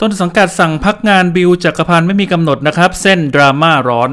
ต้นสังกัดสั่งพักงานบิวจักรพันธ์ไม่มีกำหนดนะครับ เส้นดราม่าร้อน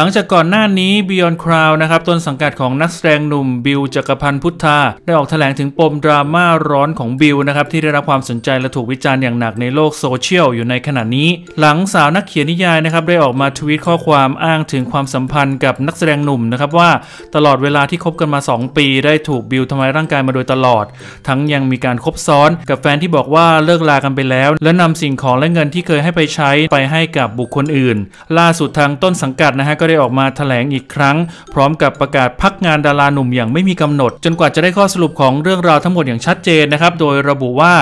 หลังจากก่อนหน้านี้ Beyond Crow นะครับต้นสังกัดของนักแสดงหนุ่มบิลจักรพันธ์พุทธา ได้ออกแถลงถึงปมดราม่าร้อนของบิลนะครับที่ได้รับความสนใจและถูกวิจารณ์อย่างหนักในโลกโซเชียลอยู่ในขณะนี้ หลังสาวนักเขียนนิยายนะครับได้ออกมาทวีตข้อความอ้างถึงความสัมพันธ์กับนักแสดงหนุ่มนะครับว่าตลอดเวลาที่คบกันมา 2 ปี ได้ถูกบิลทำร้ายร่างกายมาโดยตลอด ทั้งยังมีการคบซ้อนกับแฟนที่บอกว่าเลิกลากันไปแล้ว และนำสิ่งของและเงินที่เคยให้ไปใช้ไปให้กับบุคคลอื่น ล่าสุดทางต้นสังกัดนะฮะก็ได้ออกมาแถลงอีกครั้ง พร้อมกับประกาศพักงานดาราหนุ่มอย่างไม่มีกำหนด จนกว่าจะได้ข้อสรุปของเรื่องราวทั้งหมดอย่างชัดเจนนะครับ โดยระบุว่า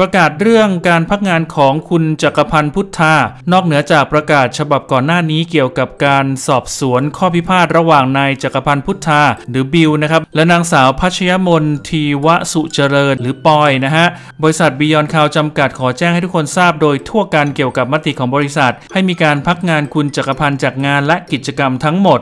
ประกาศเรื่องการพักงานของคุณจักรพันธ์พุทธา นอกเหนือจากประกาศฉบับก่อนหน้านี้เกี่ยวกับการสอบสวนข้อพิพาทระหว่างนายจักรพันธ์พุทธา หรือบิวนะครับ และนางสาวพัชยมนทีวสุเจริญ หรือปอยนะฮะ บริษัทบิยอนคาวจำกัดขอแจ้งให้ทุกคนทราบโดยทั่วกันเกี่ยวกับมติของบริษัท ให้มีการพักงานคุณจักรพันธ์จากงานและกิจกรรมทั้งหมด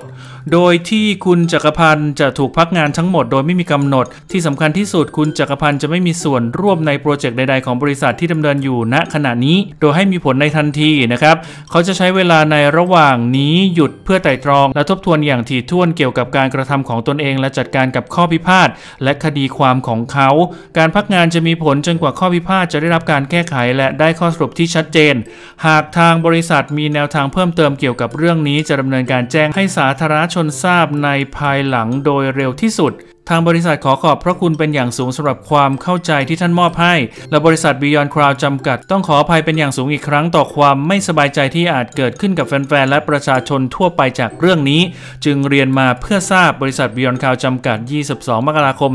โดยที่คุณจักรพันธ์จะถูกพักงานทั้งหมดโดยไม่มีกำหนด ที่สำคัญที่สุดคุณจักรพันธ์จะไม่มีส่วนร่วมในโปรเจกต์ใด ๆของบริษัทที่ดำเนินอยู่ณขณะนี้ โดยให้มีผลในทันทีนะครับเขาจะใช้เวลาในระหว่างนี้หยุดเพื่อไต่ตรอง และทบทวนอย่างถี่ถ้วนเกี่ยวกับการกระทำของตนเอง และจัดการกับข้อพิพาทและคดีความของเขา การพักงานจะมีผลจนกว่าข้อพิพาทจะได้รับการแก้ไขและได้ข้อสรุปที่ชัดเจน หากทางบริษัทมีแนวทางเพิ่มเติมเกี่ยวกับเรื่องนี้จะดำเนินการแจ้งให้สาธารณชนทราบในภายหลังโดยเร็วที่สุด ทางบริษัทขอขอบพระคุณเป็นอย่างสูงสำหรับความเข้าใจที่ท่านมอบให้ และบริษัท Beyond Crowd จำกัด ต้องขออภัยเป็นอย่างสูงอีกครั้งต่อความไม่สบายใจที่อาจเกิดขึ้นกับแฟนๆและประชาชนทั่วไปจากเรื่องนี้ จึงเรียนมาเพื่อทราบบริษัท Beyond Crowd จำกัด 22 มกราคม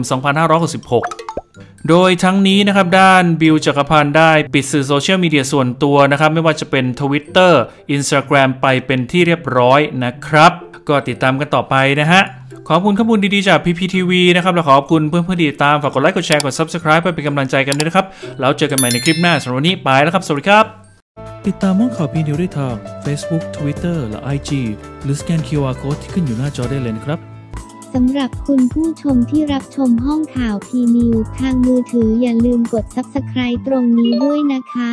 2566โดยทั้งนี้นะครับด้านบิลจักรพันธ์ได้ปิดสื่อโซเชียลมีเดียส่วนตัวนะครับ ไม่ว่าจะเป็น Twitter Instagram ไปเป็นที่เรียบร้อยนะครับ ก็ติดตามกันต่อไปนะฮะ ขอบคุณข้อมูลดีๆจาก PPTV นะครับ และขอบคุณเพื่อนๆที่ติดตาม ฝากกดไลค์ กดแชร์ กด Subscribe เพื่อเป็นกำลังใจกันด้วยนะครับ แล้วเจอกันใหม่ในคลิปหน้าสำหรับวันนี้ไปแล้วครับ สวัสดีครับ ติดตามม้องข่าวพีนิวได้ทาง Facebook Twitter และ IG หรือสแกน QR Code ที่ขึ้นอยู่หน้าจอได้เลยนะครับสำหรับคุณผู้ชมที่รับชมห้องข่าวพีนิวทางมือถืออย่าลืมกด Subscribe ตรงนี้ด้วยนะคะ